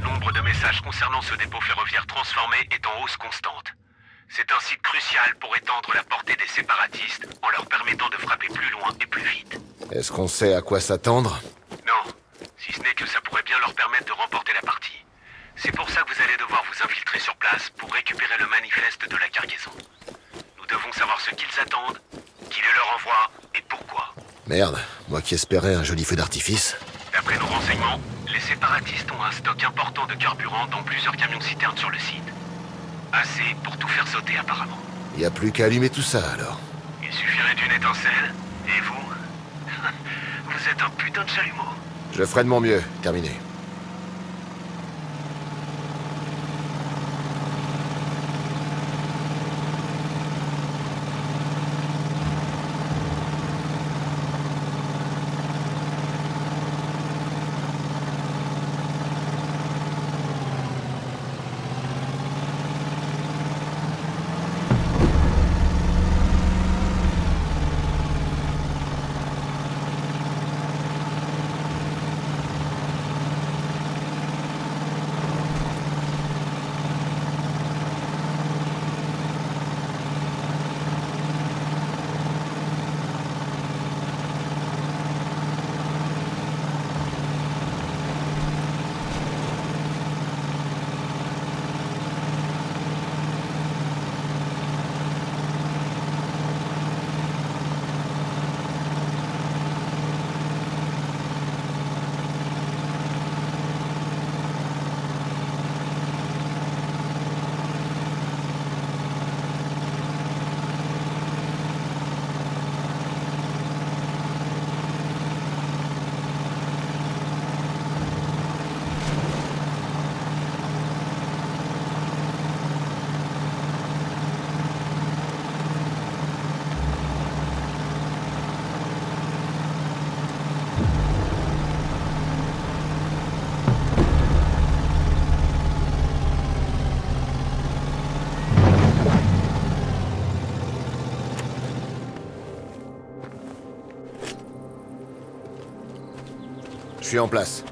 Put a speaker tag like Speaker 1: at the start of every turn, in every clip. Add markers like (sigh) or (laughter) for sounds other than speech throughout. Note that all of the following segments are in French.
Speaker 1: nombre de messages concernant ce dépôt ferroviaire transformé est en hausse constante. C'est un site crucial pour étendre la portée des séparatistes en leur permettant de frapper plus loin et plus vite.
Speaker 2: Est-ce qu'on sait à quoi s'attendre?
Speaker 1: Non, si ce n'est que ça pourrait bien leur permettre de remporter la partie. C'est pour ça que vous allez devoir vous infiltrer sur place pour récupérer le manifeste de la cargaison. Nous devons savoir ce qu'ils attendent, qui les leur envoie et pourquoi.
Speaker 2: Merde, moi qui espérais un joli feu d'artifice.
Speaker 1: D'après nos renseignements, les séparatistes ont un stock important de carburant dans plusieurs camions-citernes sur le site. Assez pour tout faire sauter apparemment.
Speaker 2: Y a plus qu'à allumer tout ça alors.
Speaker 1: Il suffirait d'une étincelle, et vous? (laughs) Vous êtes un putain de chalumeau.
Speaker 2: Je ferai de mon mieux. Terminé. Suis en place.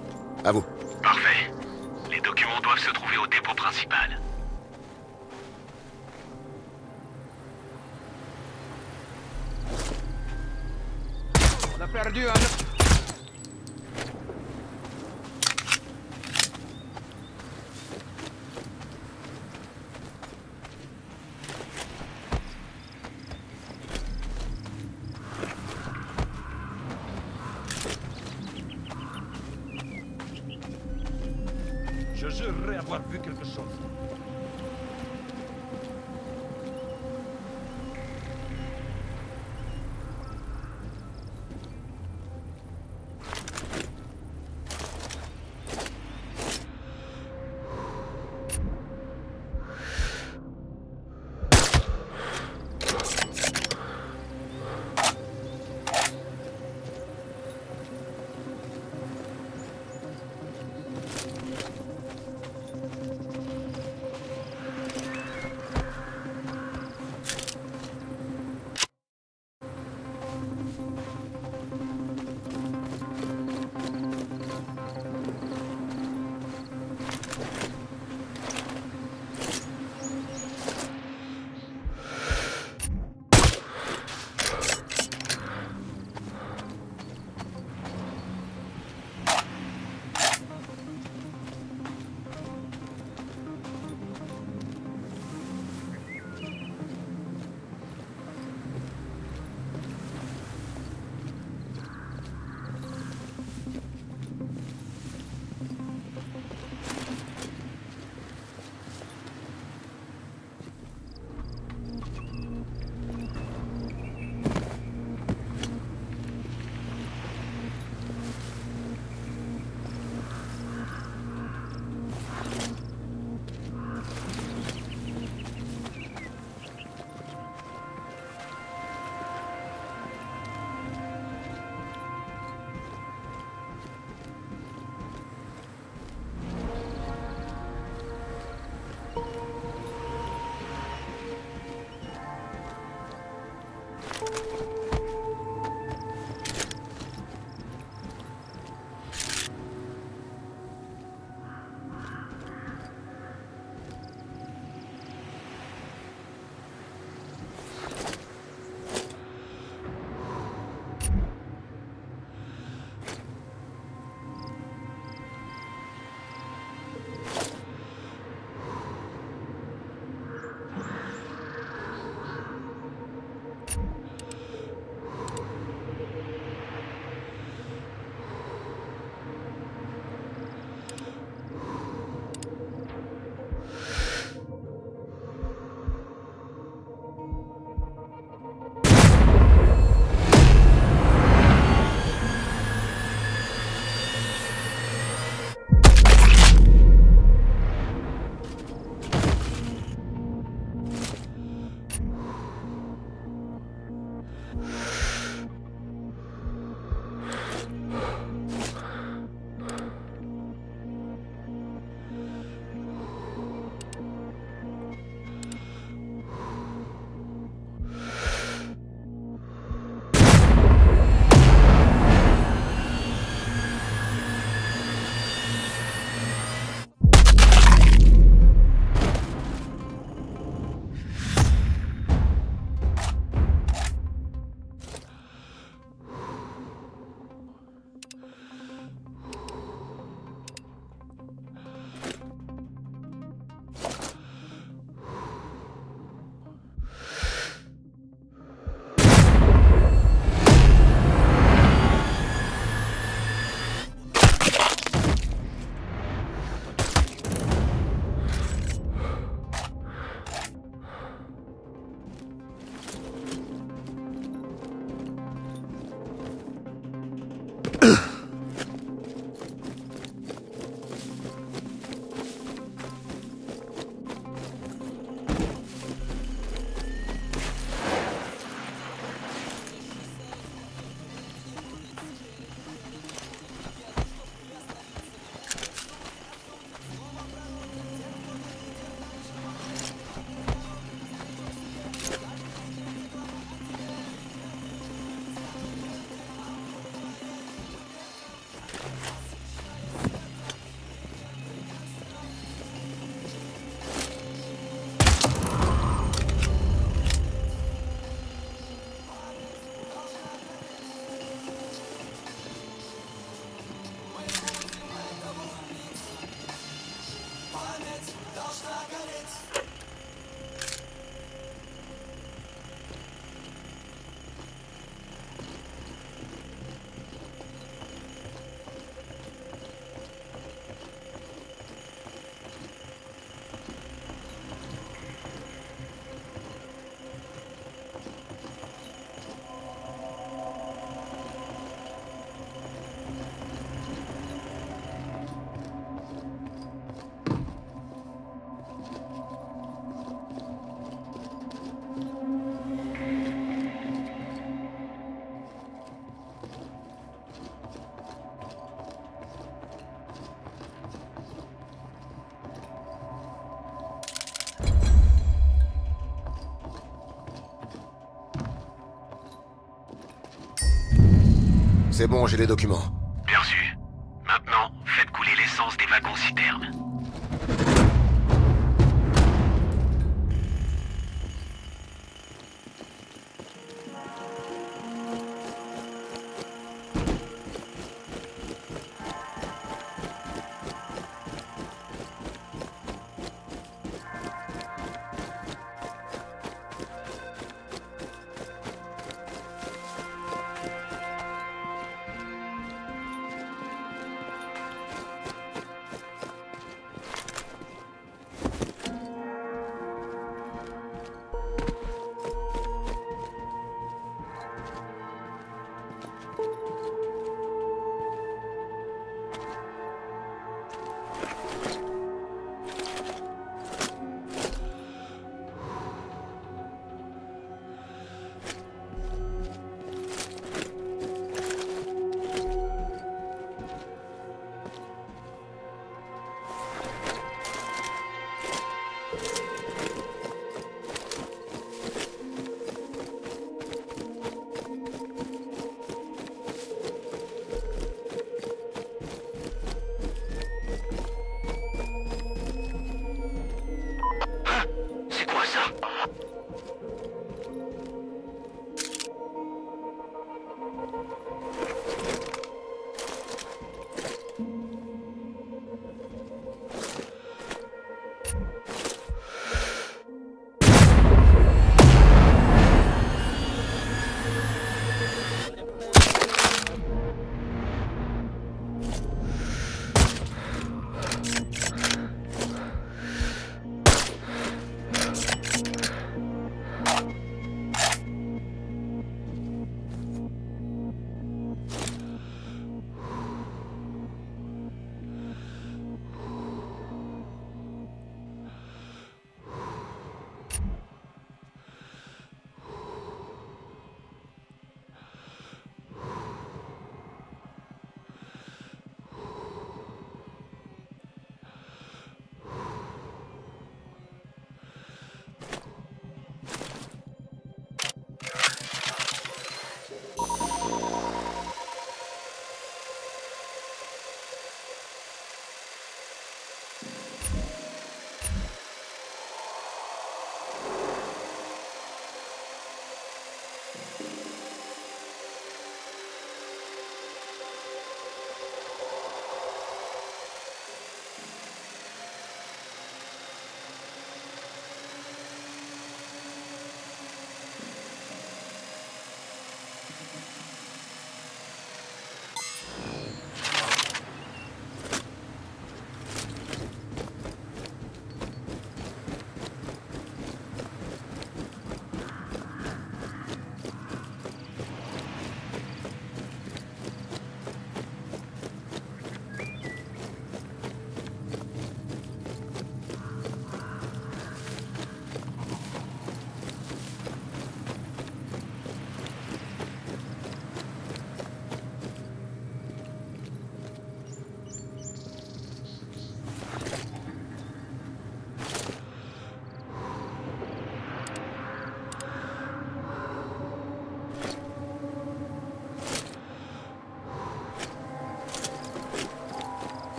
Speaker 1: C'est bon, j'ai les documents.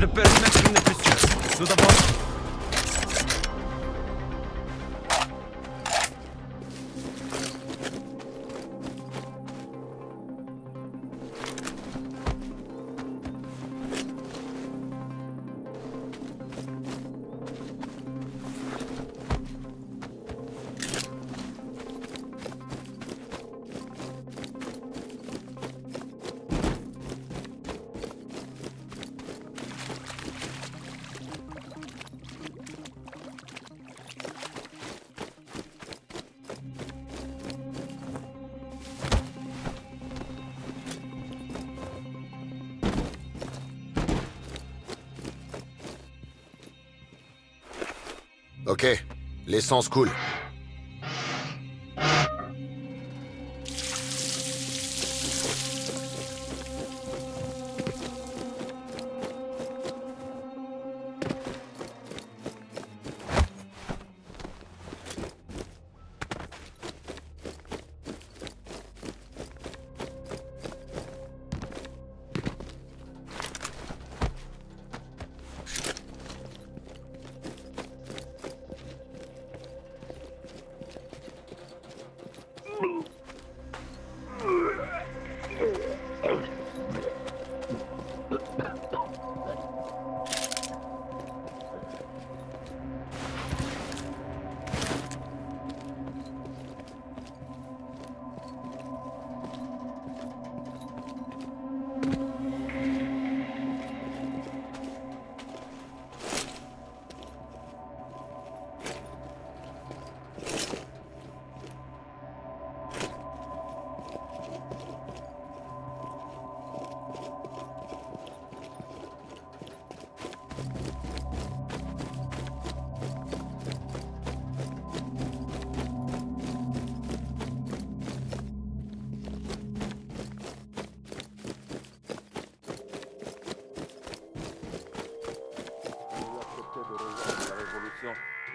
Speaker 3: Le périmètre n'est plus sûr. Nous devons...
Speaker 2: Ok, l'essence coule.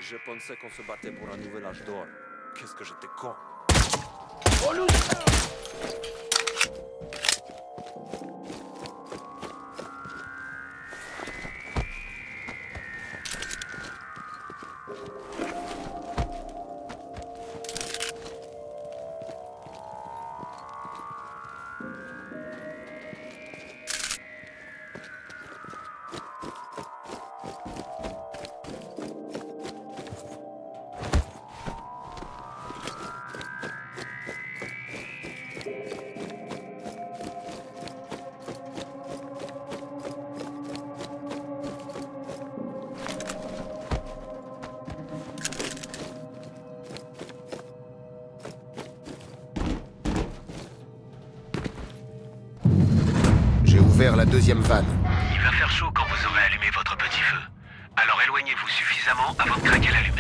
Speaker 3: Je pensais qu'on se battait pour un nouvel âge d'or. Qu'est-ce que j'étais con.
Speaker 2: J'ai la deuxième vanne.
Speaker 1: Il va faire chaud quand vous aurez allumé votre petit feu. Alors éloignez-vous suffisamment avant de craquer l'allumette.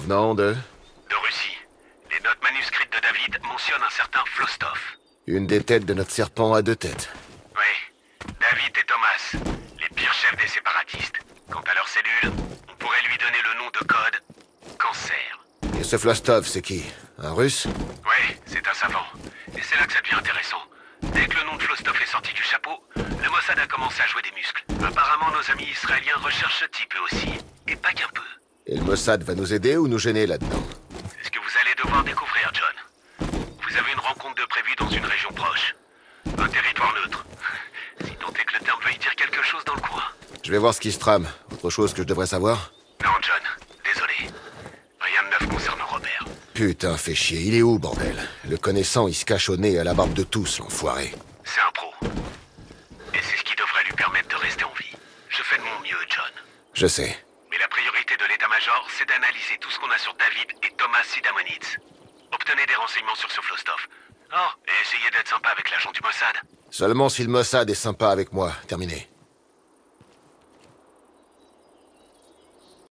Speaker 2: Provenant de?
Speaker 1: De Russie. Les notes manuscrites de David mentionnent un certain Flostov.
Speaker 2: Une des têtes de notre serpent à deux têtes.
Speaker 1: Oui, David et Thomas, les pires chefs des séparatistes. Quant à leur cellule, on pourrait lui donner le nom de code Cancer.
Speaker 2: Et ce Flostov, c'est qui? Un russe?
Speaker 1: Ouais, c'est un savant. Et c'est là que ça devient intéressant. Dès que le nom de Flostov est sorti du chapeau, le Mossad a commencé à jouer des muscles. Apparemment, nos amis israéliens recherchent ce type eux aussi. Et pas qu'un peu.
Speaker 2: Et le Mossad va nous aider ou nous gêner là-dedans
Speaker 1: C'est ce que vous allez devoir découvrir, John. Vous avez une rencontre de prévue dans une région proche. Un territoire neutre. (laughs) Si tant est que le terme veuille dire quelque chose dans le coin.
Speaker 2: Je vais voir ce qui se trame. Autre chose que je devrais savoir
Speaker 1: Non, John, désolé. Rien de neuf concernant Robert.
Speaker 2: Putain, fait chier. Il est où, bordel Le connaissant, il se cache au nez et à la barbe de tous, l'enfoiré.
Speaker 1: C'est un pro. Et c'est ce qui devrait lui permettre de rester en vie. Je fais de mon mieux, John.
Speaker 2: Je sais.
Speaker 1: Mais la priorité de l'état-major, c'est d'analyser tout ce qu'on a sur David et Thomas Sidamonitz. Obtenez des renseignements sur ce Flostov. Oh, et essayez d'être sympa avec l'agent du Mossad.
Speaker 2: Seulement si le Mossad est sympa avec moi. Terminé.